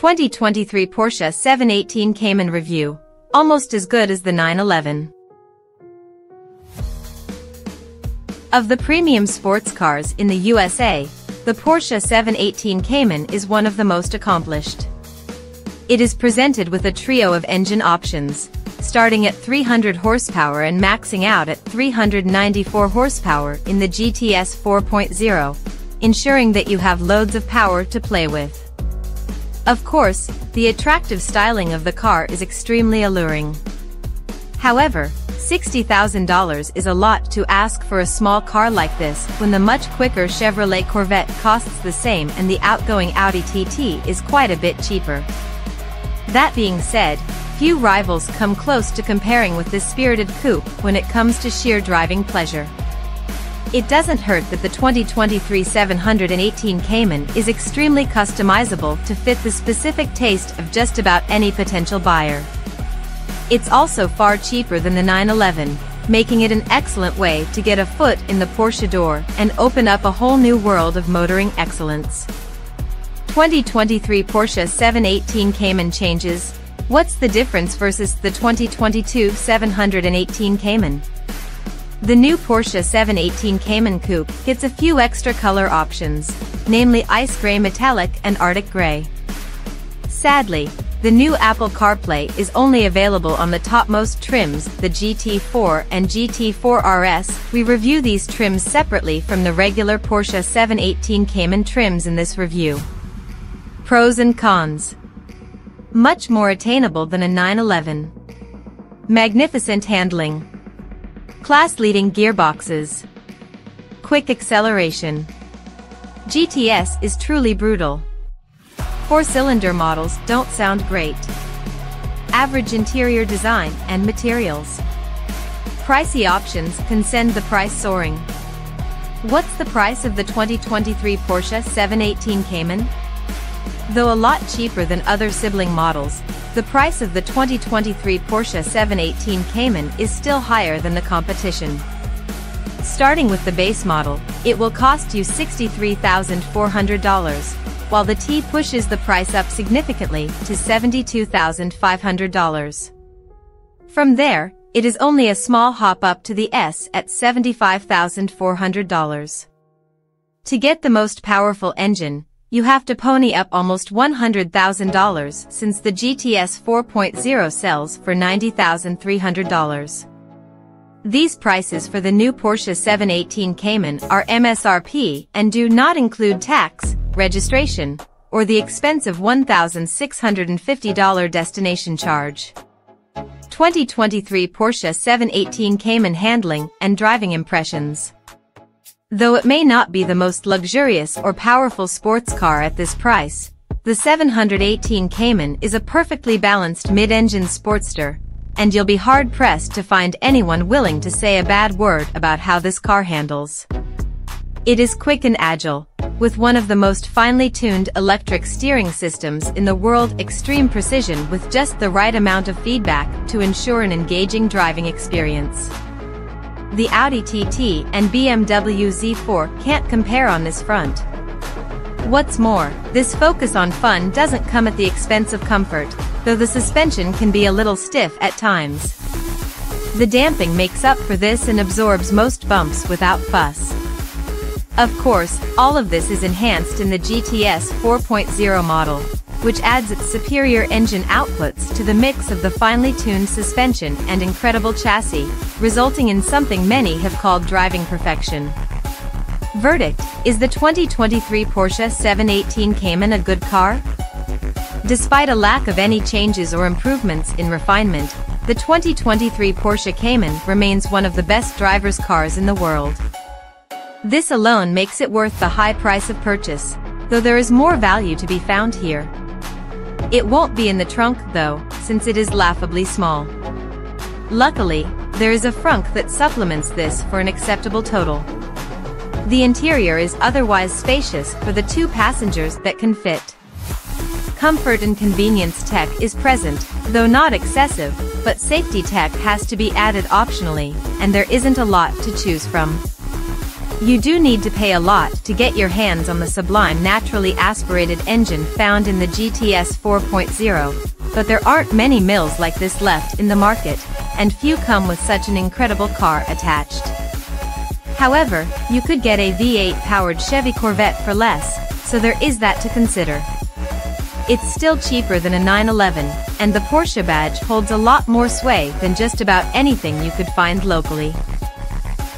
2023 Porsche 718 Cayman Review. Almost as good as the 911. Of the premium sports cars in the USA, the Porsche 718 Cayman is one of the most accomplished. It is presented with a trio of engine options, starting at 300 horsepower and maxing out at 394 horsepower in the GTS 4.0, ensuring that you have loads of power to play with. Of course, the attractive styling of the car is extremely alluring. However, $60,000 is a lot to ask for a small car like this when the much quicker Chevrolet Corvette costs the same and the outgoing Audi TT is quite a bit cheaper. That being said, few rivals come close to comparing with this spirited coupe when it comes to sheer driving pleasure. It doesn't hurt that the 2023 718 Cayman is extremely customizable to fit the specific taste of just about any potential buyer. It's also far cheaper than the 911, making it an excellent way to get a foot in the Porsche door and open up a whole new world of motoring excellence. 2023 Porsche 718 Cayman changes. What's the difference versus the 2022 718 Cayman? The new Porsche 718 Cayman Coupe gets a few extra color options, namely ice gray metallic and arctic gray. Sadly, the new Apple CarPlay is only available on the topmost trims, the GT4 and GT4 RS. We review these trims separately from the regular Porsche 718 Cayman trims in this review. Pros and cons. Much more attainable than a 911. Magnificent handling. Class-leading gearboxes. Quick acceleration. GTS is truly brutal. Four-cylinder models don't sound great. Average interior design and materials. Pricey options can send the price soaring. What's the price of the 2023 Porsche 718 Cayman? Though a lot cheaper than other sibling models, the price of the 2023 Porsche 718 Cayman is still higher than the competition. Starting with the base model, it will cost you $63,400, while the T pushes the price up significantly to $72,500. From there, it is only a small hop up to the S at $75,400. To get the most powerful engine, you have to pony up almost $100,000 since the GTS 4.0 sells for $90,300. These prices for the new Porsche 718 Cayman are MSRP and do not include tax, registration, or the expensive $1,650 destination charge. 2023 Porsche 718 Cayman handling and driving impressions. Though it may not be the most luxurious or powerful sports car at this price, the 718 Cayman is a perfectly balanced mid-engine sportster, and you'll be hard-pressed to find anyone willing to say a bad word about how this car handles. It is quick and agile, with one of the most finely tuned electric steering systems in the world extreme precision with just the right amount of feedback to ensure an engaging driving experience. The Audi TT and BMW Z4 can't compare on this front. What's more, this focus on fun doesn't come at the expense of comfort, though the suspension can be a little stiff at times. The damping makes up for this and absorbs most bumps without fuss. Of course, all of this is enhanced in the GTS 4.0 model which adds its superior engine outputs to the mix of the finely tuned suspension and incredible chassis, resulting in something many have called driving perfection. Verdict, is the 2023 Porsche 718 Cayman a good car? Despite a lack of any changes or improvements in refinement, the 2023 Porsche Cayman remains one of the best driver's cars in the world. This alone makes it worth the high price of purchase, though there is more value to be found here. It won't be in the trunk though, since it is laughably small. Luckily, there is a frunk that supplements this for an acceptable total. The interior is otherwise spacious for the two passengers that can fit. Comfort and convenience tech is present, though not excessive, but safety tech has to be added optionally, and there isn't a lot to choose from. You do need to pay a lot to get your hands on the sublime naturally aspirated engine found in the GTS 4.0, but there aren't many mills like this left in the market, and few come with such an incredible car attached. However, you could get a V8-powered Chevy Corvette for less, so there is that to consider. It's still cheaper than a 911, and the Porsche badge holds a lot more sway than just about anything you could find locally.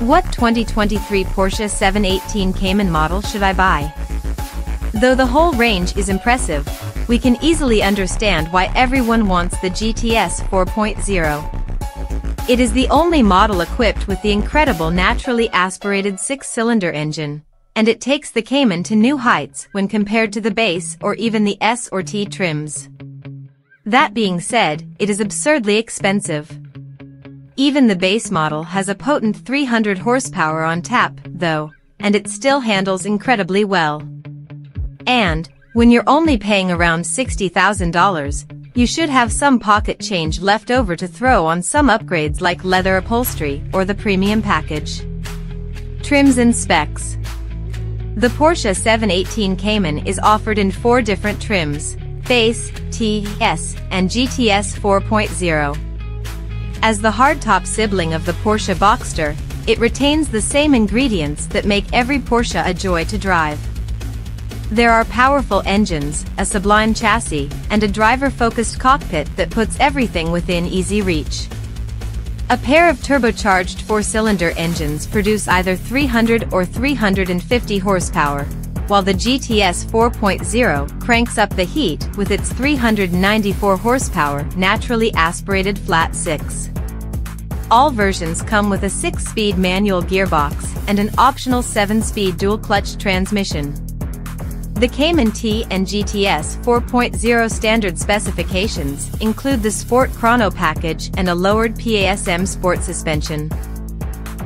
What 2023 Porsche 718 Cayman model should I buy? Though the whole range is impressive, we can easily understand why everyone wants the GTS 4.0. It is the only model equipped with the incredible naturally aspirated six-cylinder engine, and it takes the Cayman to new heights when compared to the base or even the S or T trims. That being said, it is absurdly expensive. Even the base model has a potent 300 horsepower on tap, though, and it still handles incredibly well. And, when you're only paying around $60,000, you should have some pocket change left over to throw on some upgrades like leather upholstery or the premium package. Trims and specs. The Porsche 718 Cayman is offered in four different trims, Base, T, S, and GTS 4.0. As the hardtop sibling of the Porsche Boxster, it retains the same ingredients that make every Porsche a joy to drive. There are powerful engines, a sublime chassis, and a driver-focused cockpit that puts everything within easy reach. A pair of turbocharged four-cylinder engines produce either 300 or 350 horsepower, while the GTS 4.0 cranks up the heat with its 394 horsepower naturally aspirated flat 6. All versions come with a 6-speed manual gearbox and an optional 7-speed dual-clutch transmission. The Cayman T and GTS 4.0 standard specifications include the Sport Chrono package and a lowered PASM sport suspension.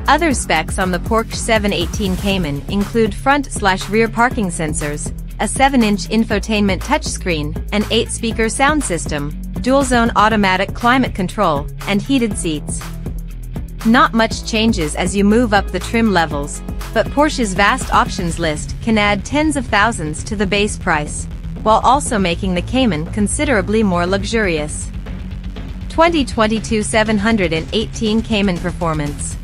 Other specs on the Porsche 718 Cayman include front-slash-rear parking sensors, a 7-inch infotainment touchscreen, an 8-speaker sound system, dual-zone automatic climate control, and heated seats. Not much changes as you move up the trim levels, but Porsche's vast options list can add tens of thousands to the base price, while also making the Cayman considerably more luxurious. 2022 718 Cayman Performance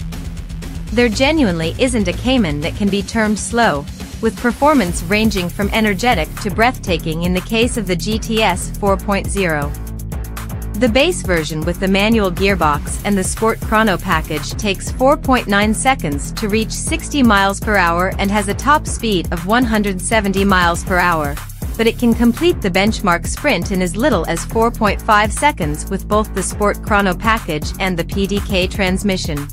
There genuinely isn't a Cayman that can be termed slow, with performance ranging from energetic to breathtaking in the case of the GTS 4.0. The base version with the manual gearbox and the Sport Chrono package takes 4.9 seconds to reach 60 miles per hour and has a top speed of 170 miles per hour, but it can complete the benchmark sprint in as little as 4.5 seconds with both the Sport Chrono package and the PDK transmission.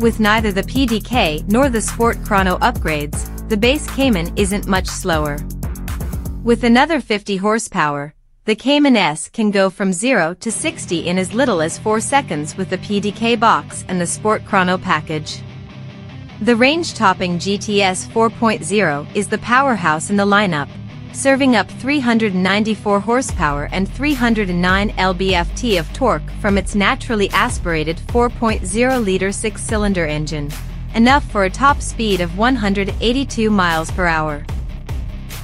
With neither the PDK nor the Sport Chrono upgrades, the base Cayman isn't much slower. With another 50 horsepower, the Cayman S can go from 0 to 60 in as little as 4 seconds with the PDK box and the Sport Chrono package. The range-topping GTS 4.0 is the powerhouse in the lineup, serving up 394 horsepower and 309 lb-ft of torque from its naturally aspirated 4.0-liter six-cylinder engine, enough for a top speed of 182 miles per hour.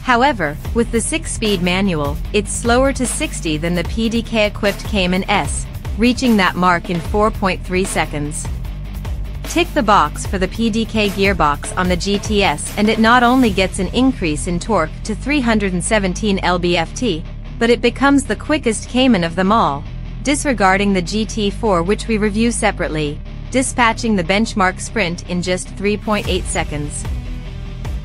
However, with the 6-speed manual, it's slower to 60 than the PDK-equipped Cayman S, reaching that mark in 4.3 seconds. Tick the box for the PDK gearbox on the GTS and it not only gets an increase in torque to 317 lb-ft, but it becomes the quickest Cayman of them all, disregarding the GT4 which we review separately, dispatching the benchmark sprint in just 3.8 seconds.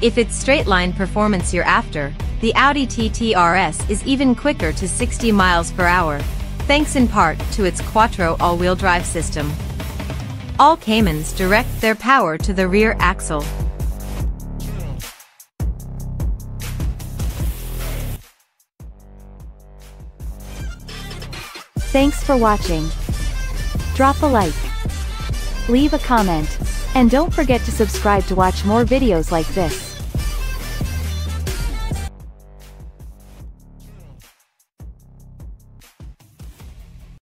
If it's straight-line performance you're after, the Audi TT RS is even quicker to 60 miles per hour, thanks in part to its Quattro all-wheel drive system. All Caymans direct their power to the rear axle. Thanks for watching. Drop a like. Leave a comment. And don't forget to subscribe to watch more videos like this.